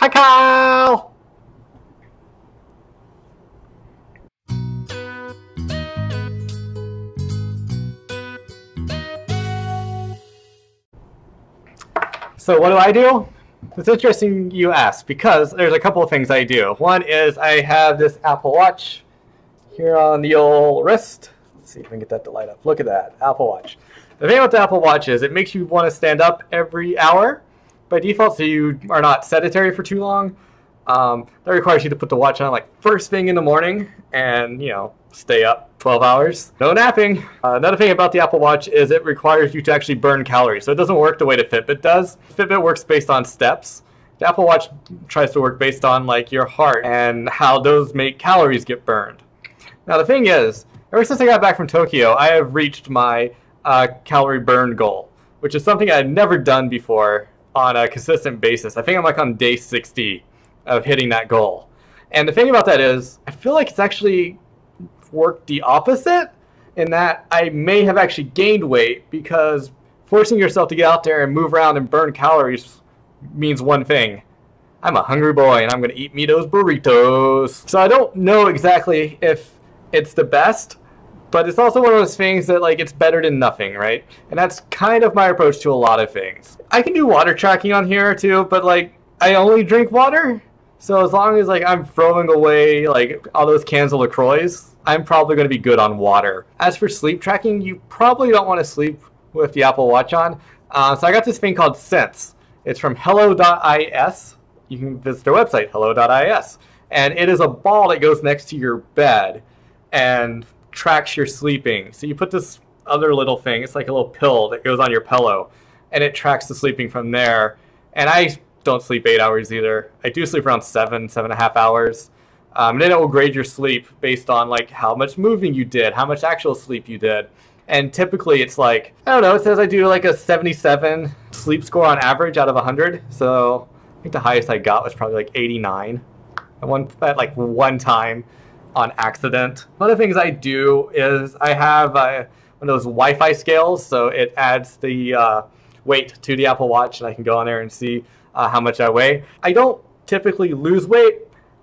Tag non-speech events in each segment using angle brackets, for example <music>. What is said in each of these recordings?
Hi, Kyle! So what do I do? It's interesting you ask because there's a couple of things I do. One is I have this Apple Watch here on the old wrist. Let's see if we can get that to light up. Look at that, Apple Watch. The thing about the Apple Watch is it makes you want to stand up every hour by default so you are not sedentary for too long. Um, that requires you to put the watch on like first thing in the morning and, you know, stay up 12 hours. No napping. Uh, another thing about the Apple Watch is it requires you to actually burn calories. So it doesn't work the way the Fitbit does. Fitbit works based on steps. The Apple Watch tries to work based on like your heart and how those make calories get burned. Now the thing is, ever since I got back from Tokyo, I have reached my uh, calorie burn goal, which is something I had never done before on a consistent basis. I think I'm like on day 60 of hitting that goal. And the thing about that is, I feel like it's actually worked the opposite in that I may have actually gained weight because forcing yourself to get out there and move around and burn calories means one thing. I'm a hungry boy and I'm going to eat me those burritos. So I don't know exactly if it's the best, but it's also one of those things that like it's better than nothing, right? And that's kind of my approach to a lot of things. I can do water tracking on here too, but like I only drink water. So as long as like I'm throwing away like all those cans of LaCroix, I'm probably going to be good on water. As for sleep tracking, you probably don't want to sleep with the Apple Watch on. Uh, so I got this thing called Sense. It's from hello.is. You can visit their website, hello.is. And it is a ball that goes next to your bed and tracks your sleeping. So you put this other little thing, it's like a little pill that goes on your pillow, and it tracks the sleeping from there. And I don't sleep eight hours either. I do sleep around seven, seven and a half hours. Um, and then it will grade your sleep based on like how much moving you did, how much actual sleep you did. And typically it's like, I don't know, it says I do like a 77 sleep score on average out of 100. So I think the highest I got was probably like 89 at one at like one time on accident. One of the things I do is I have uh, one of those Wi-Fi scales, so it adds the uh, weight to the Apple Watch, and I can go on there and see uh, how much I weigh. I don't typically lose weight.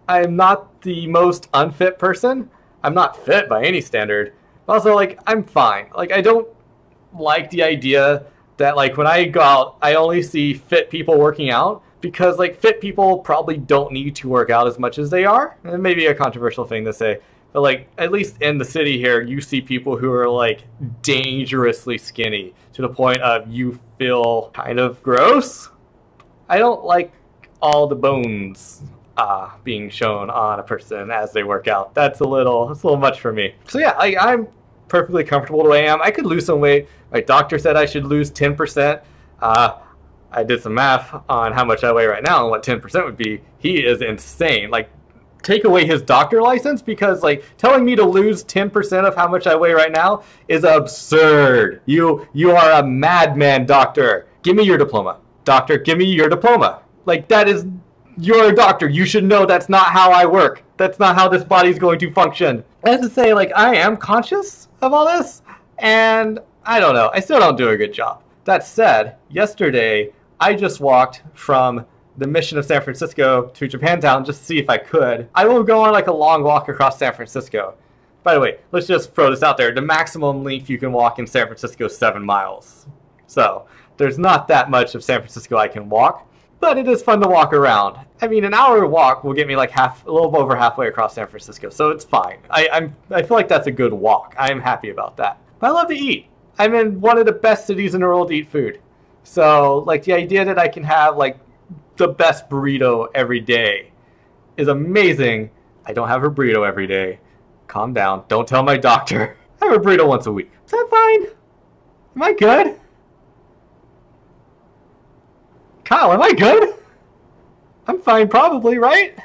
I'm not the most unfit person. I'm not fit by any standard. Also, like I'm fine. Like I don't like the idea that like when I go out, I only see fit people working out because like fit people probably don't need to work out as much as they are. It may be a controversial thing to say, but like at least in the city here, you see people who are like dangerously skinny to the point of you feel kind of gross. I don't like all the bones uh, being shown on a person as they work out. That's a little, that's a little much for me. So yeah, I, I'm perfectly comfortable the way I am. I could lose some weight. My doctor said I should lose 10%. Uh, I did some math on how much I weigh right now and what 10% would be. He is insane. Like, take away his doctor license because, like, telling me to lose 10% of how much I weigh right now is absurd. You, you are a madman, doctor. Give me your diploma. Doctor, give me your diploma. Like, that is, you're a doctor. You should know that's not how I work. That's not how this body's going to function. As to say, like, I am conscious of all this, and I don't know. I still don't do a good job. That said, yesterday I just walked from the mission of San Francisco to Japantown just to see if I could. I will go on like a long walk across San Francisco. By the way, let's just throw this out there. The maximum length you can walk in San Francisco is seven miles. So there's not that much of San Francisco I can walk, but it is fun to walk around. I mean, an hour walk will get me like half, a little over halfway across San Francisco, so it's fine. I, I'm, I feel like that's a good walk. I am happy about that. But I love to eat. I'm in one of the best cities in the world to eat food. So, like, the idea that I can have, like, the best burrito every day is amazing. I don't have a burrito every day. Calm down. Don't tell my doctor. <laughs> I have a burrito once a week. Is that fine? Am I good? Kyle, am I good? I'm fine, probably, right?